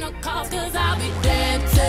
no calls, cause I'll be dancing.